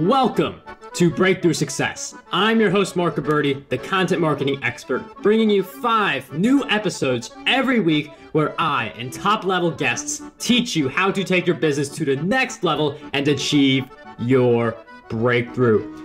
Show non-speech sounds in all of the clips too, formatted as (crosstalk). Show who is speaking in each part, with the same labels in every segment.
Speaker 1: Welcome to Breakthrough Success. I'm your host, Marc Guberti, the content marketing expert, bringing you five new episodes every week where I and top level guests teach you how to take your business to the next level and achieve your breakthrough.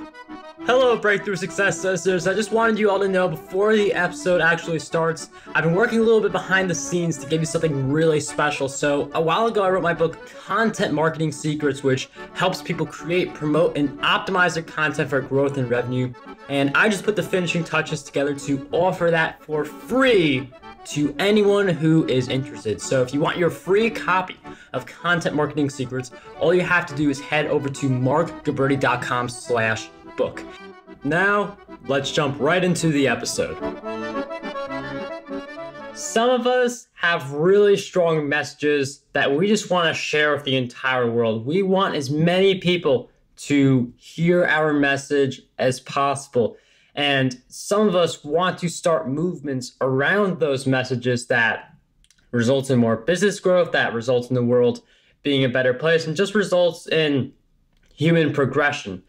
Speaker 1: Hello, Breakthrough Success Sisters. I just wanted you all to know before the episode actually starts, I've been working a little bit behind the scenes to give you something really special. So, a while ago, I wrote my book, Content Marketing Secrets, which helps people create, promote, and optimize their content for growth and revenue. And I just put the finishing touches together to offer that for free to anyone who is interested. So if you want your free copy of Content Marketing Secrets, all you have to do is head over to marcguberti.com slash book. Now, let's jump right into the episode. Some of us have really strong messages that we just want to share with the entire world. We want as many people to hear our message as possible. And some of us want to start movements around those messages that results in more business growth, that results in the world being a better place, and just results in human progression.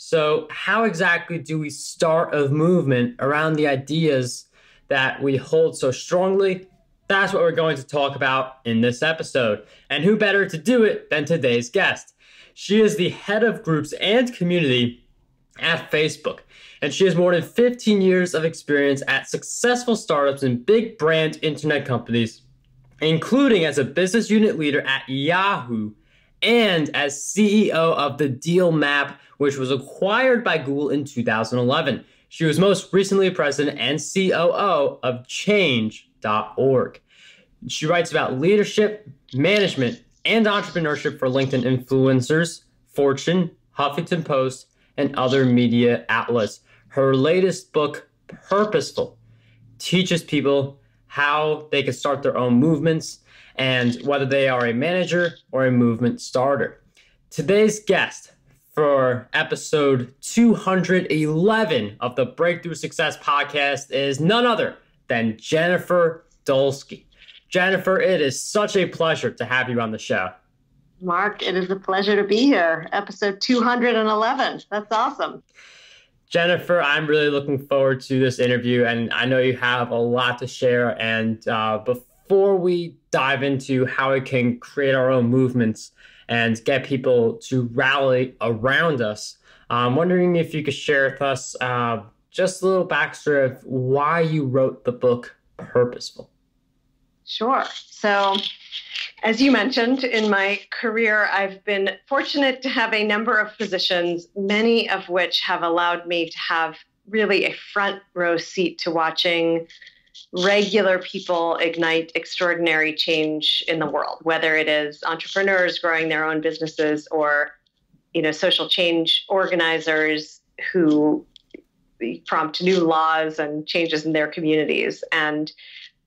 Speaker 1: So, how exactly do we start a movement around the ideas that we hold so strongly? That's what we're going to talk about in this episode. And who better to do it than today's guest? She is the head of groups and community at Facebook, and she has more than 15 years of experience at successful startups and big brand internet companies, including as a business unit leader at Yahoo and as CEO of the Dealmap, which was acquired by Google in 2011. She was most recently president and COO of Change.org. She writes about leadership, management, and entrepreneurship for LinkedIn influencers, Fortune, Huffington Post, and other media outlets. Her latest book, Purposeful, teaches people how they can start their own movements and whether they are a manager or a movement starter. Today's guest for episode 211 of the Breakthrough Success podcast is none other than Jennifer Dulski. Jennifer, it is such a pleasure to have you on the show.
Speaker 2: Marc, it is a pleasure to be here. Episode 211. That's awesome.
Speaker 1: Jennifer, I'm really looking forward to this interview, and I know you have a lot to share. And uh, before we dive into how we can create our own movements and get people to rally around us, I'm wondering if you could share with us uh, just a little backstory of why you wrote the book Purposeful.
Speaker 2: Sure. So, as you mentioned, in my career, I've been fortunate to have a number of positions, many of which have allowed me to have really a front row seat to watching regular people ignite extraordinary change in the world, whether it is entrepreneurs growing their own businesses or you know social change organizers who prompt new laws and changes in their communities and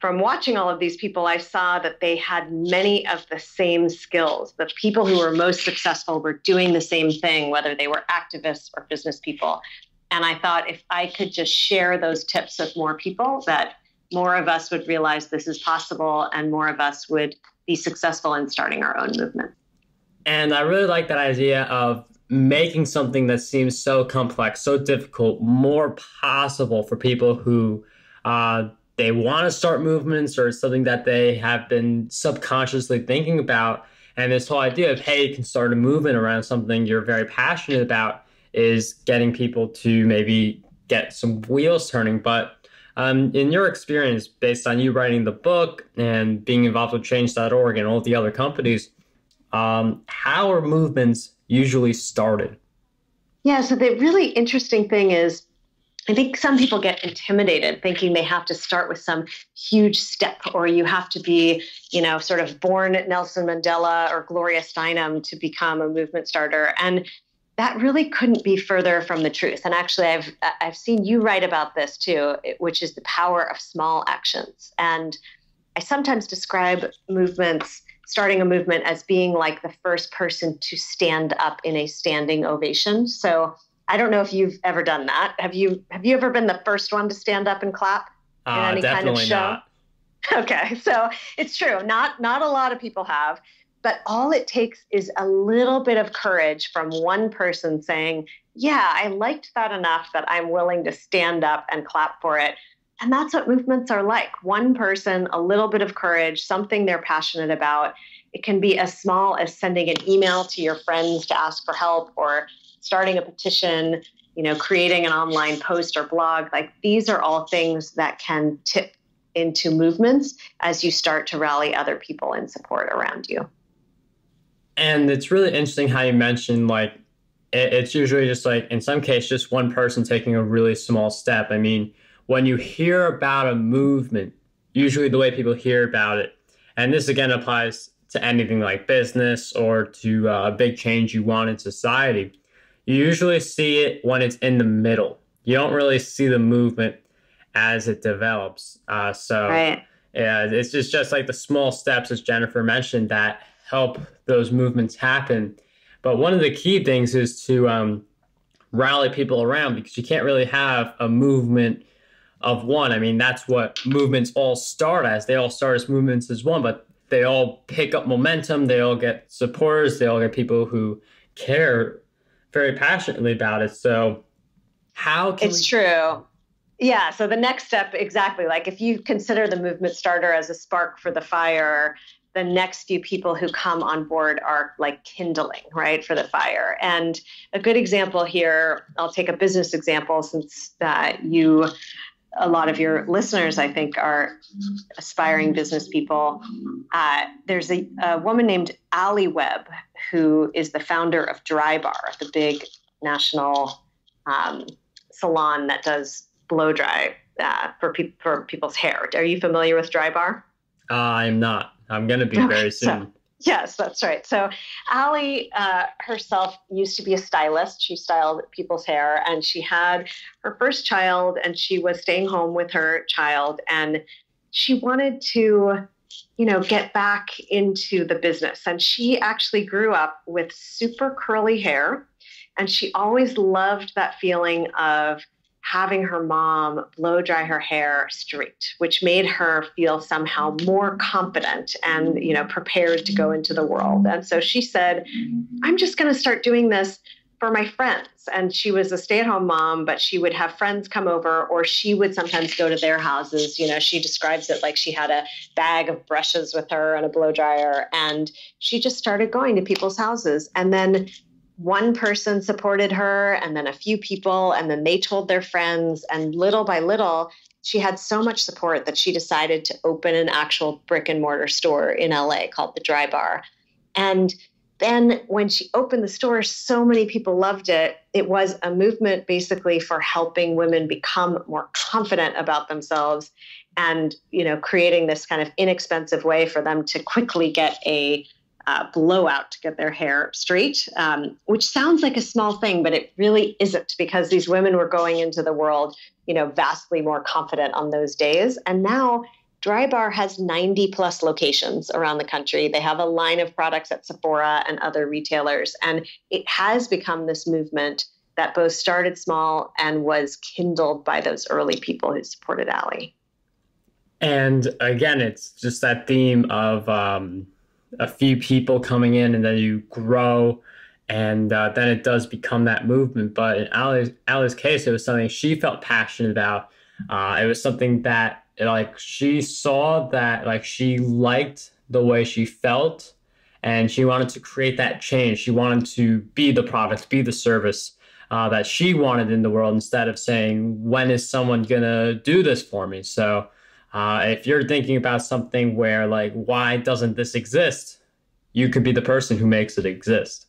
Speaker 2: from watching all of these people, I saw that they had many of the same skills. The people who were most successful were doing the same thing, whether they were activists or business people. And I thought if I could just share those tips with more people, that more of us would realize this is possible and more of us would be successful in starting our own movement.
Speaker 1: And I really like that idea of making something that seems so complex, so difficult, more possible for people who uh, they want to start movements or something that they have been subconsciously thinking about. And this whole idea of, hey, you can start a movement around something you're very passionate about is getting people to maybe get some wheels turning. But um, in your experience, based on you writing the book and being involved with change.org and all the other companies, um, how are movements usually started?
Speaker 2: Yeah, so the really interesting thing is I think some people get intimidated thinking they have to start with some huge step or you have to be, you know, sort of born Nelson Mandela or Gloria Steinem to become a movement starter. And that really couldn't be further from the truth. And actually, I've I've seen you write about this too, which is the power of small actions. And I sometimes describe movements, starting a movement, as being like the first person to stand up in a standing ovation. So I don't know if you've ever done that. Have you have you ever been the first one to stand up and clap
Speaker 1: in uh, any kind of show? Not. (laughs)
Speaker 2: Okay, so it's true. Not not a lot of people have, but all it takes is a little bit of courage from one person saying, Yeah, I liked that enough that I'm willing to stand up and clap for it. And that's what movements are like one person, a little bit of courage, something they're passionate about. It can be as small as sending an email to your friends to ask for help or starting a petition, you know, creating an online post or blog. Like these are all things that can tip into movements as you start to rally other people in support around you.
Speaker 1: And it's really interesting how you mentioned like it's usually just like in some case just one person taking a really small step. I mean, when you hear about a movement, usually the way people hear about it, and this again applies to anything like business or to uh, a big change you want in society, you usually see it when it's in the middle. You don't really see the movement as it develops. Uh, so right. yeah, it's just just like the small steps, as Jennifer mentioned, that help those movements happen. But one of the key things is to um, rally people around because you can't really have a movement of one. I mean, that's what movements all start as. They all start as movements as one, but they all pick up momentum. They all get supporters. They all get people who care very passionately about it. So, how
Speaker 2: can it's we- true. Yeah. So the next step, exactly. Like if you consider the movement starter as a spark for the fire, the next few people who come on board are like kindling, right, for the fire. And a good example here, I'll take a business example since you, a lot of your listeners, I think, are aspiring business people. Uh, there's a, a, woman named Alli Webb who is the founder of Drybar, the big national um, salon that does blow dry uh, for, pe- for people's hair. Are you familiar with Drybar?
Speaker 1: Uh, I'm not. I'm going to be very soon.
Speaker 2: So, yes, that's right. So, Alli uh, herself used to be a stylist. She styled people's hair, and she had her first child, and she was staying home with her child, and she wanted to you know get back into the business and she actually grew up with super curly hair and she always loved that feeling of having her mom blow dry her hair straight, which made her feel somehow more confident and, you know, prepared to go into the world. And so she said, I'm just going to start doing this for my friends. And she was a stay at home mom, but she would have friends come over or she would sometimes go to their houses. You know, she describes it like she had a bag of brushes with her and a blow dryer. And she just started going to people's houses. And then one person supported her and then a few people and then they told their friends and little by little she had so much support that she decided to open an actual brick and mortar store in LA called the Drybar. and then when she opened the store so many people loved it it was a movement basically for helping women become more confident about themselves and you know creating this kind of inexpensive way for them to quickly get a uh, blowout to get their hair straight, um, which sounds like a small thing, but it really isn't because these women were going into the world, you know, vastly more confident on those days. And now Drybar has 90 plus locations around the country. They have a line of products at Sephora and other retailers. And it has become this movement that both started small and was kindled by those early people who supported Alli.
Speaker 1: And again, it's just that theme of um, a few people coming in and then you grow and uh, then it does become that movement. But in Alli's, Alli's case it was something she felt passionate about. Uh, it was something that like she saw that like she liked the way she felt and she wanted to create that change. She wanted to be the product be the service uh, that she wanted in the world instead of saying when is someone gonna do this for me? So uh, if you're thinking about something where, like, why doesn't this exist? You could be the person who makes it exist.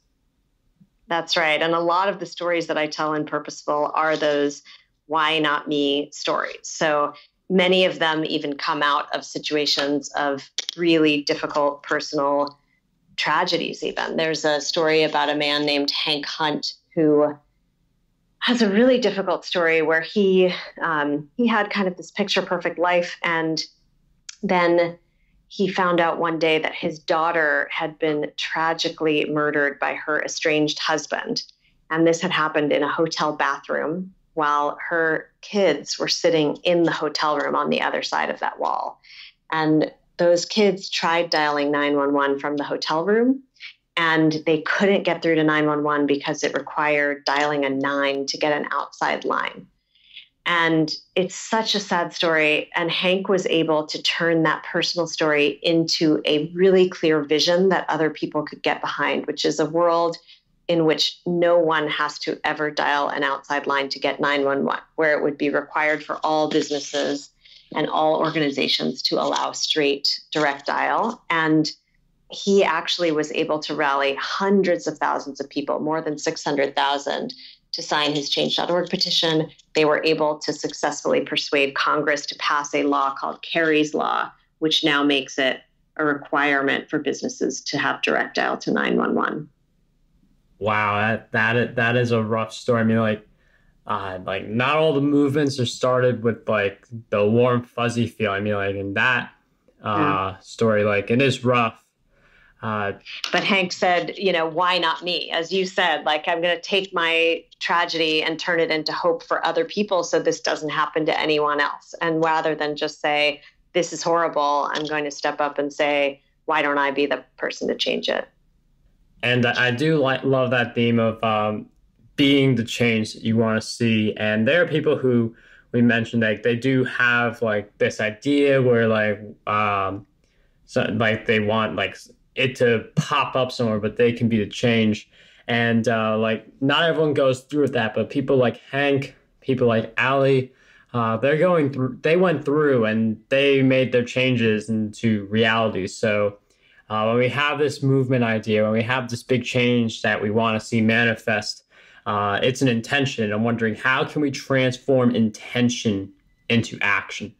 Speaker 2: That's right. And a lot of the stories that I tell in Purposeful are those why not me stories. So many of them even come out of situations of really difficult personal tragedies, even. There's a story about a man named Hank Hunt who has a really difficult story where he um, he had kind of this picture perfect life, and then he found out one day that his daughter had been tragically murdered by her estranged husband, and this had happened in a hotel bathroom while her kids were sitting in the hotel room on the other side of that wall, and those kids tried dialing 911 from the hotel room and they couldn't get through to 911 because it required dialing a nine to get an outside line. And it's such a sad story. And Hank was able to turn that personal story into a really clear vision that other people could get behind, which is a world in which no one has to ever dial an outside line to get 911, where it would be required for all businesses and all organizations to allow straight direct dial. And he actually was able to rally hundreds of thousands of people, more than 600,000, to sign his change.org petition. They were able to successfully persuade Congress to pass a law called Kari's Law, which now makes it a requirement for businesses to have direct dial to 911.
Speaker 1: Wow, that that that is a rough story. I mean, like, uh, like not all the movements are started with like the warm fuzzy feel. I mean, like in that uh, yeah. story, like it is rough
Speaker 2: uh, but Hank said, you know, why not me? As you said, like, I'm going to take my tragedy and turn it into hope for other people so this doesn't happen to anyone else. And rather than just say, this is horrible, I'm going to step up and say, why don't I be the person to change it?
Speaker 1: And I do like love that theme of um, being the change that you want to see. And there are people who we mentioned like they do have like this idea where like um, so like they want like it to pop up somewhere, but they can be the change. And uh, like not everyone goes through with that, but people like Hank, people like Alli, uh, they're going through. They went through and they made their changes into reality. So uh, when we have this movement idea, when we have this big change that we want to see manifest, uh, it's an intention. I'm wondering how can we transform intention into action?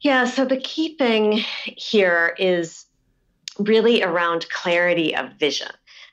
Speaker 2: Yeah. So the key thing here is really around clarity of vision.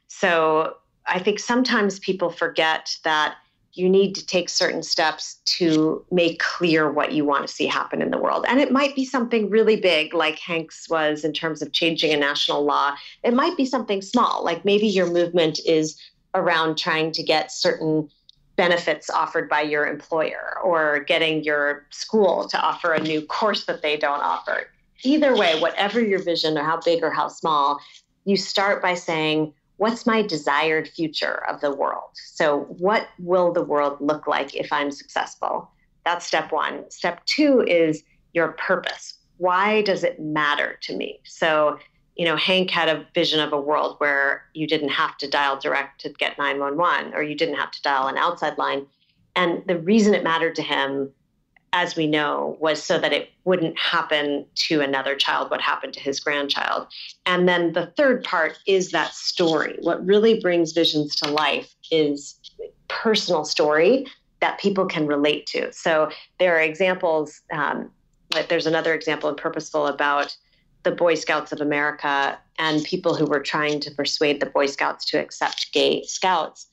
Speaker 2: So I think sometimes people forget that you need to take certain steps to make clear what you want to see happen in the world. And it might be something really big, like Hank's was in terms of changing a national law. It might be something small, like maybe your movement is around trying to get certain benefits offered by your employer or getting your school to offer a new course that they don't offer either way, whatever your vision or how big or how small, you start by saying, What's my desired future of the world? So, what will the world look like if I'm successful? That's step one. Step two is your purpose. Why does it matter to me? So, you know, Hank had a vision of a world where you didn't have to dial direct to get 911 or you didn't have to dial an outside line. And the reason it mattered to him as we know, was so that it wouldn't happen to another child what happened to his grandchild. And then the third part is that story. What really brings visions to life is personal story that people can relate to. So there are examples, um, like there's another example in Purposeful about the Boy Scouts of America and people who were trying to persuade the Boy Scouts to accept gay scouts.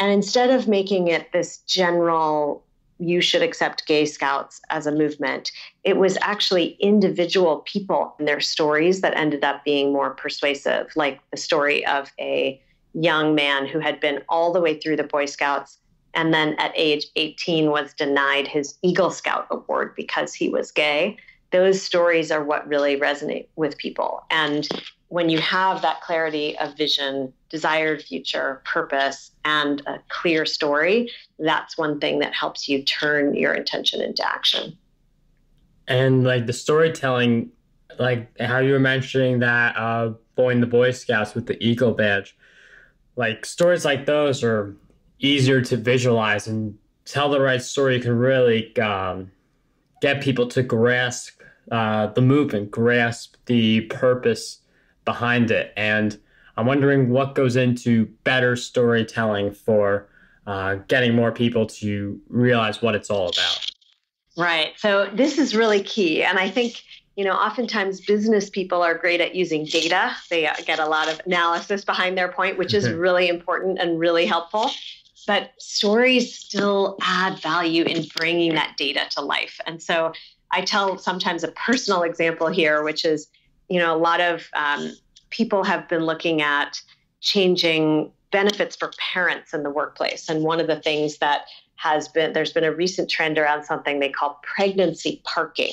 Speaker 2: And instead of making it this general you should accept gay scouts as a movement. It was actually individual people and their stories that ended up being more persuasive, like the story of a young man who had been all the way through the Boy Scouts and then at age 18 was denied his Eagle Scout award because he was gay. Those stories are what really resonate with people. And when you have that clarity of vision, desired future, purpose, and a clear story, that's one thing that helps you turn your intention into action.
Speaker 1: And like the storytelling, like how you were mentioning that uh, boy in the Boy Scouts with the Eagle badge, like stories like those are easier to visualize and tell the right story. Can really um, get people to grasp uh, the movement, grasp the purpose behind it. And I'm wondering what goes into better storytelling for uh, getting more people to realize what it's all about.
Speaker 2: Right. So this is really key. And I think, you know, oftentimes business people are great at using data. They uh, get a lot of analysis behind their point, which is really important and really helpful. But stories still add value in bringing that data to life. And so I tell sometimes a personal example here, which is you know, a lot of um, people have been looking at changing benefits for parents in the workplace. And one of the things that has been there's been a recent trend around something they call pregnancy parking.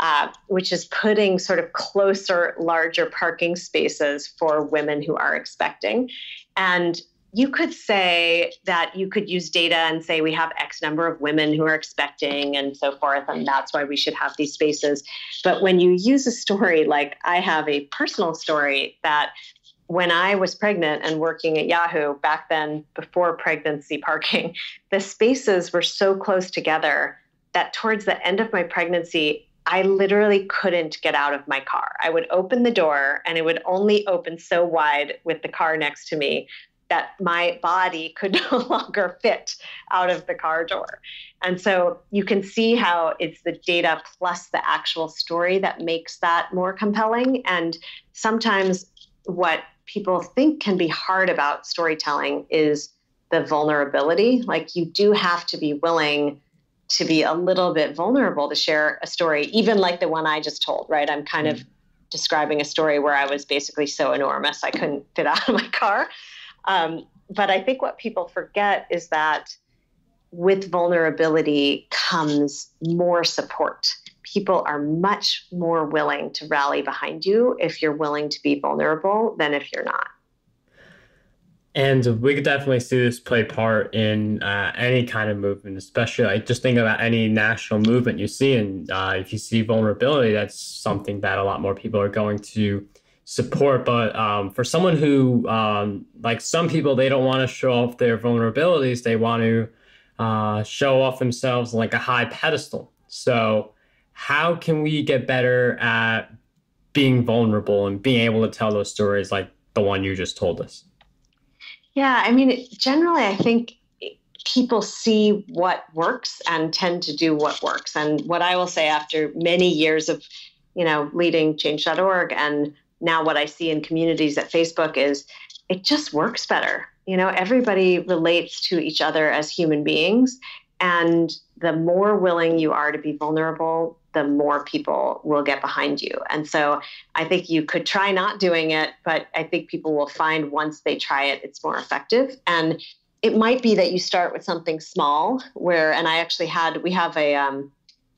Speaker 2: uh, which is putting sort of closer, larger parking spaces for women who are expecting. And you could say that you could use data and say we have X number of women who are expecting and so forth, and that's why we should have these spaces. But when you use a story like I have a personal story that when I was pregnant and working at Yahoo back then, before pregnancy parking, the spaces were so close together that towards the end of my pregnancy, I literally couldn't get out of my car. I would open the door and it would only open so wide with the car next to me that my body could (laughs) no longer fit out of the car door. And so you can see how it's the data plus the actual story that makes that more compelling. And sometimes what people think can be hard about storytelling is the vulnerability. Like you do have to be willing to be a little bit vulnerable to share a story, even like the one I just told, right? I'm kind mm-hmm. of describing a story where I was basically so enormous I couldn't fit out of my car. Um, but I think what people forget is that with vulnerability comes more support. People are much more willing to rally behind you if you're willing to be vulnerable than if you're not.
Speaker 1: And we could definitely see this play part in uh, any kind of movement, especially like just think about any national movement you see. And uh, if you see vulnerability, that's something that a lot more people are going to support. But um, for someone who, um, like some people, they don't want to show off their vulnerabilities. They want to uh, show off themselves like a high pedestal. So, how can we get better at being vulnerable and being able to tell those stories like the one you just told us?
Speaker 2: Yeah, I mean, generally, I think people see what works and tend to do what works. And what I will say after many years of, you know, leading change.org and now what I see in communities at Facebook is it just works better. You know, everybody relates to each other as human beings. And the more willing you are to be vulnerable, the more people will get behind you. And so I think you could try not doing it, but I think people will find once they try it, it's more effective. And it might be that you start with something small where, and I actually had, we have a, um,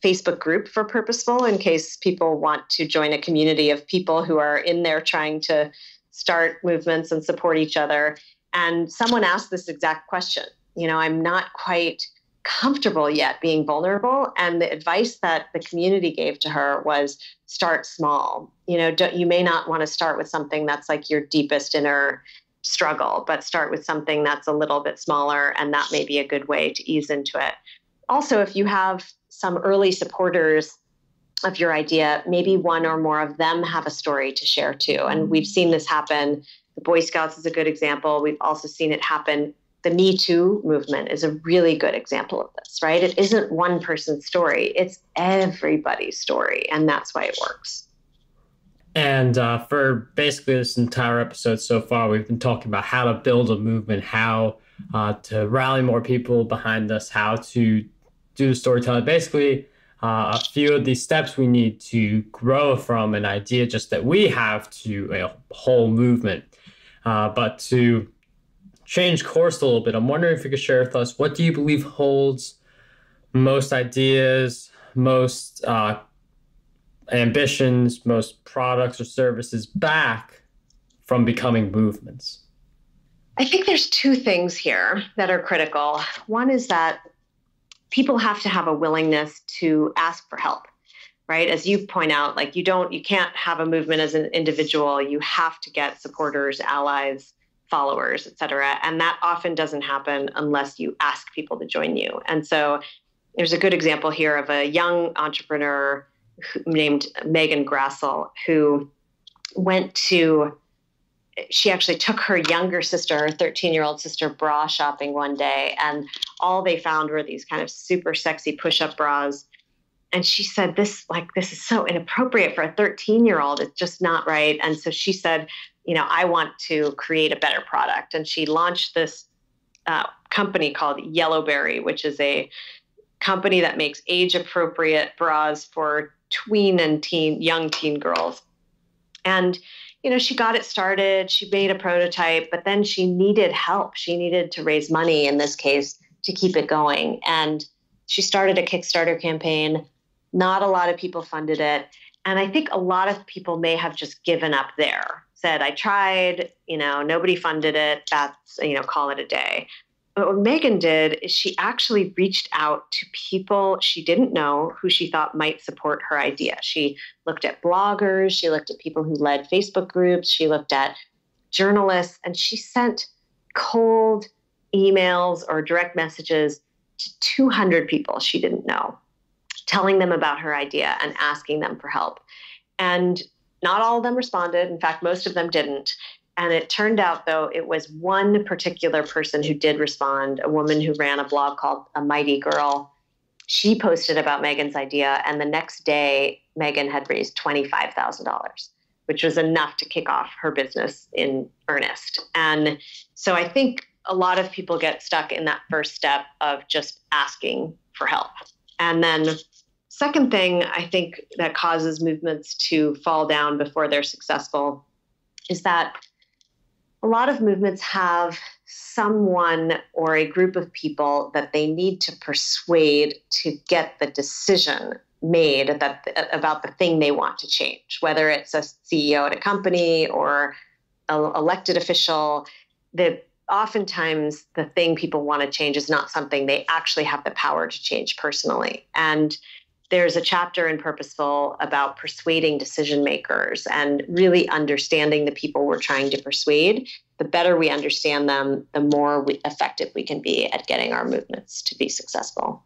Speaker 2: Facebook group for Purposeful in case people want to join a community of people who are in there trying to start movements and support each other. And someone asked this exact question. You know, I'm not quite comfortable yet being vulnerable. And the advice that the community gave to her was start small. You know, you may not want to start with something that's like your deepest inner struggle, but start with something that's a little bit smaller. And that may be a good way to ease into it. Also, if you have some early supporters of your idea, maybe one or more of them have a story to share too. And we've seen this happen. The Boy Scouts is a good example. We've also seen it happen the Me Too movement is a really good example of this, right? It isn't one person's story, it's everybody's story, and that's why it works.
Speaker 1: And uh, for basically this entire episode so far, we've been talking about how to build a movement, how uh, to rally more people behind us, how to do storytelling. Basically, uh, a few of the steps we need to grow from an idea just that we have to a whole movement. Uh, but to change course a little bit, I'm wondering if you could share with us what do you believe holds most ideas, most uh, ambitions, most products or services back from becoming movements?
Speaker 2: I think there's two things here that are critical. One is that people have to have a willingness to ask for help right as you point out like you don't you can't have a movement as an individual you have to get supporters allies followers, et cetera. And that often doesn't happen unless you ask people to join you. And so there's a good example here of a young entrepreneur named Megan Grassel who went to she actually took her younger sister, her 13 year old sister, bra shopping one day, and all they found were these kind of super sexy push up bras. And she said, This, like, this is so inappropriate for a 13 year old. It's just not right. And so she said, you know, I want to create a better product. And she launched this uh, company called Yellowberry, which is a company that makes age appropriate bras for tween and teen, young teen girls. And, you know, she got it started, she made a prototype, but then she needed help. She needed to raise money in this case to keep it going. And she started a Kickstarter campaign Not a lot of people funded it. And I think a lot of people may have just given up there, said, I tried, you know, nobody funded it. That's, you know, call it a day. But what Megan did is she actually reached out to people she didn't know who she thought might support her idea. She looked at bloggers, she looked at people who led Facebook groups, she looked at journalists, and she sent cold emails or direct messages to 200 people she didn't know, telling them about her idea and asking them for help. And not all of them responded. In fact, most of them didn't. And it turned out, though, it was one particular person who did respond, a woman who ran a blog called A Mighty Girl. She posted about Megan's idea, and the next day, Megan had raised $25,000, which was enough to kick off her business in earnest. And so I think a lot of people get stuck in that first step of just asking for help. And then, second thing I think that causes movements to fall down before they're successful is that a lot of movements have someone or a group of people that they need to persuade to get the decision made that about the thing they want to change whether it's a CEO at a company or an elected official the oftentimes the thing people want to change is not something they actually have the power to change personally. And there's a chapter in Purposeful about persuading decision makers and really understanding the people we're trying to persuade. The better we understand them, the more we, effective we can be at getting our movements to be successful.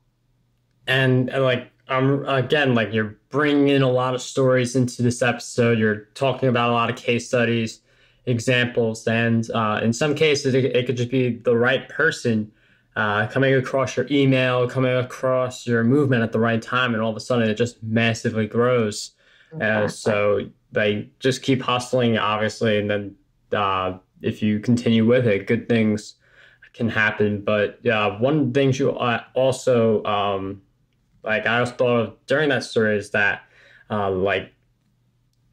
Speaker 1: And uh, like, um, again, like you're bringing in a lot of stories into this episode. You're talking about a lot of case studies, examples, and uh, in some cases, it, it could just be the right person uh, coming across your email, coming across your movement at the right time, and all of a sudden it just massively grows. Uh, so they just keep hustling, obviously, and then uh, if you continue with it, good things can happen. But uh, one thing you uh, also um, like I also thought of during that story is that uh, like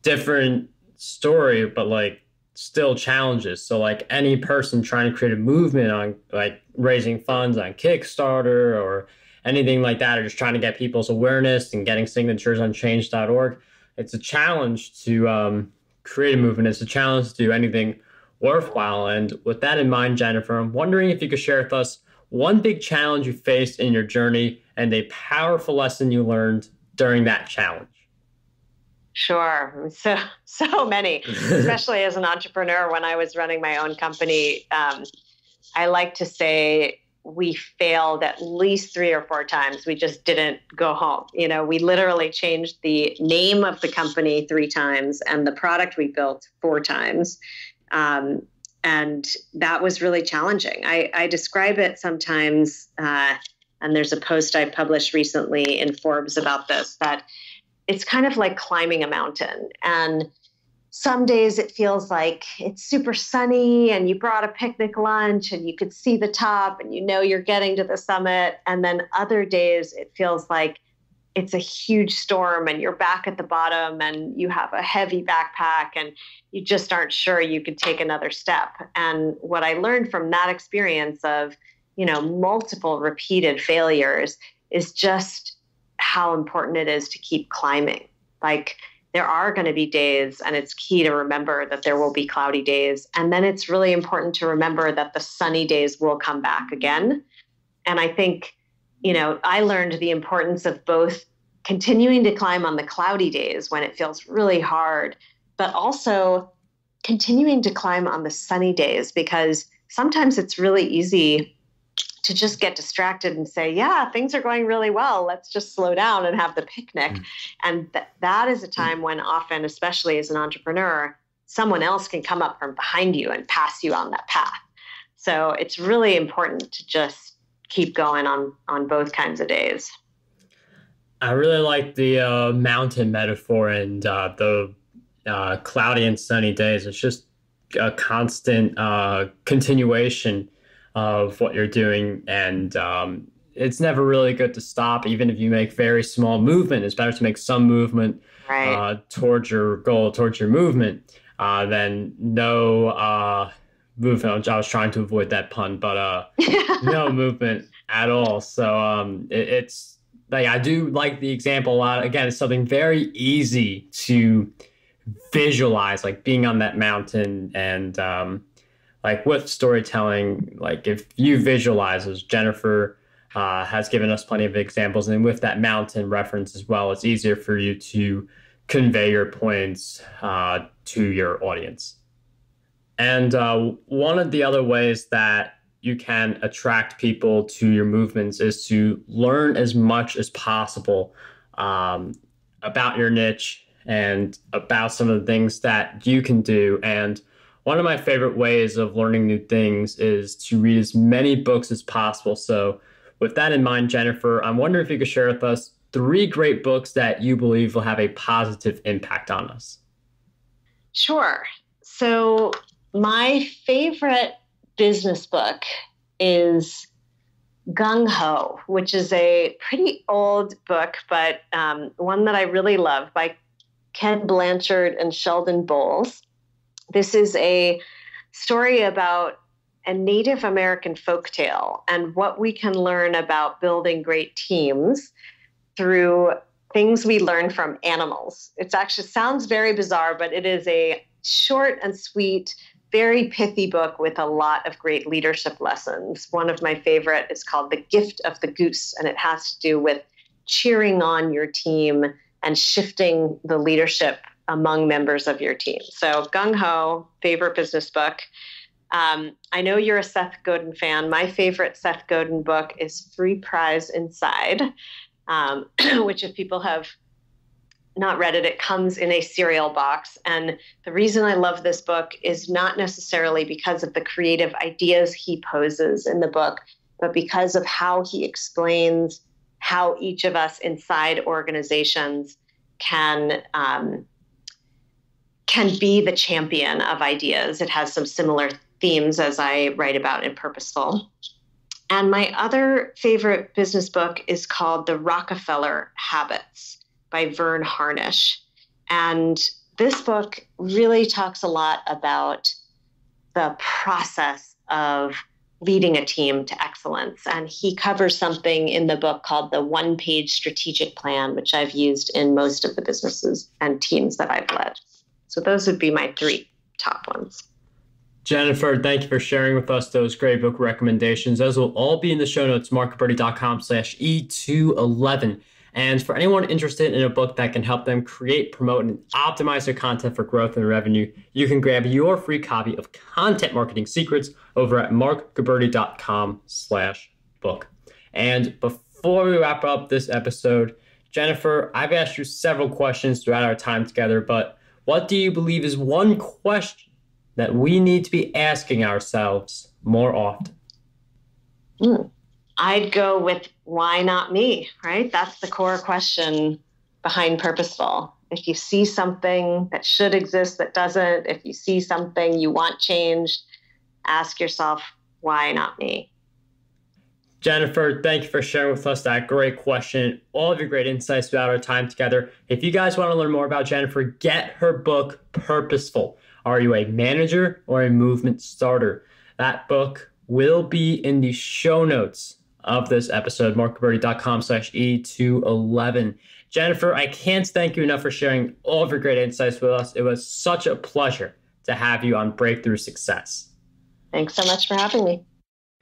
Speaker 1: different story, but like still challenges. So like any person trying to create a movement on like raising funds on Kickstarter or anything like that, or just trying to get people's awareness and getting signatures on change.org, it's a challenge to um, create a movement. It's a challenge to do anything worthwhile. And with that in mind, Jennifer, I'm wondering if you could share with us one big challenge you faced in your journey and a powerful lesson you learned during that challenge.
Speaker 2: Sure. So (laughs) so many, (laughs) especially as an entrepreneur. When I was running my own company, um, I like to say we failed at least three or four times. We just didn't go home. You know, we literally changed the name of the company three times and the product we built four times. Um, and that was really challenging. I, I describe it sometimes, uh, and there's a post I published recently in Forbes about this that it's kind of like climbing a mountain. And some days it feels like it's super sunny and you brought a picnic lunch and you could see the top and you know you're getting to the summit. And then other days it feels like it's a huge storm and you're back at the bottom and you have a heavy backpack and you just aren't sure you could take another step. And what I learned from that experience of, you know, multiple repeated failures is just how important it is to keep climbing. Like there are going to be days, and it's key to remember that there will be cloudy days. And then it's really important to remember that the sunny days will come back again. And I think, you know, I learned the importance of both continuing to climb on the cloudy days when it feels really hard, but also continuing to climb on the sunny days because sometimes it's really easy to just get distracted and say, yeah, things are going really well. Let's just slow down and have the picnic. Mm. And th- that is a mm. time when often, especially as an entrepreneur, someone else can come up from behind you and pass you on that path. So it's really important to just keep going on on both kinds of days.
Speaker 1: I really like the uh, mountain metaphor and uh, the uh, cloudy and sunny days. It's just a constant uh, continuation of what you're doing. And um, it's never really good to stop, even if you make very small movement. It's better to make some movement right. uh, towards your goal, towards your movement, uh, than no uh, movement. I was trying to avoid that pun, but uh, (laughs) no movement at all. So um, it, it's like I do like the example a lot. Again, it's something very easy to visualize, like being on that mountain and um, like with storytelling. Like if you visualize, as Jennifer uh, has given us plenty of examples, and with that mountain reference as well, it's easier for you to convey your points uh, to your audience. And uh, one of the other ways that you can attract people to your movements is to learn as much as possible um, about your niche and about some of the things that you can do. And one of my favorite ways of learning new things is to read as many books as possible. So, with that in mind, Jennifer, I'm wondering if you could share with us three great books that you believe will have a positive impact on us.
Speaker 2: Sure. So, my favorite business book is Gung Ho, which is a pretty old book, but um, one that I really love by Ken Blanchard and Sheldon Bowles. This is a story about a Native American folk tale and what we can learn about building great teams through things we learn from animals. It actually sounds very bizarre, but it is a short and sweet very pithy book with a lot of great leadership lessons. One of my favorite is called The Gift of the Goose, and it has to do with cheering on your team and shifting the leadership among members of your team. So, Gung Ho, favorite business book. Um, I know you're a Seth Godin fan. My favorite Seth Godin book is Free Prize Inside, um, (clears throat) which, if people have not read it, it comes in a cereal box. And the reason I love this book is not necessarily because of the creative ideas he poses in the book, but because of how he explains how each of us inside organizations can um, can be the champion of ideas. It has some similar themes as I write about in Purposeful. And my other favorite business book is called The Rockefeller Habits by Verne Harnish. And this book really talks a lot about the process of leading a team to excellence. And he covers something in the book called the one page strategic plan, which I've used in most of the businesses and teams that I've led. So those would be my three top ones.
Speaker 1: Jennifer, thank you for sharing with us those great book recommendations. Those will all be in the show notes, marcguberti.com slash E211. And for anyone interested in a book that can help them create, promote, and optimize their content for growth and revenue, you can grab your free copy of Content Marketing Secrets over at marcguberti.com slash book. And before we wrap up this episode, Jennifer, I've asked you several questions throughout our time together, but what do you believe is one question that we need to be asking ourselves more often?
Speaker 2: Mm. I'd go with why not me, right? That's the core question behind purposeful. If you see something that should exist that doesn't, if you see something you want changed, ask yourself, why not me?
Speaker 1: Jennifer, thank you for sharing with us that great question, all of your great insights throughout our time together. If you guys want to learn more about Jennifer, get her book, Purposeful. Are you a manager or a movement starter? That book will be in the show notes of this episode, marcguberti.com slash E211. Jennifer, I can't thank you enough for sharing all of your great insights with us. It was such a pleasure to have you on Breakthrough Success.
Speaker 2: Thanks so much for having me.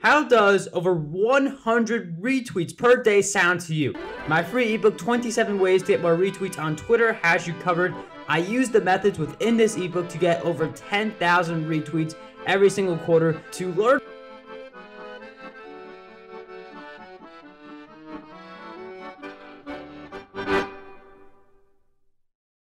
Speaker 3: How does over 100 retweets per day sound to you? My free ebook, 27 Ways to Get More Retweets on Twitter, has you covered. I use the methods within this ebook to get over 10,000 retweets every single quarter. To learn